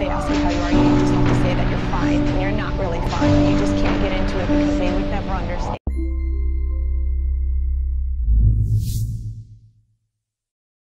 they ask you how you are, you just have to say that you're fine and you're not really fine. You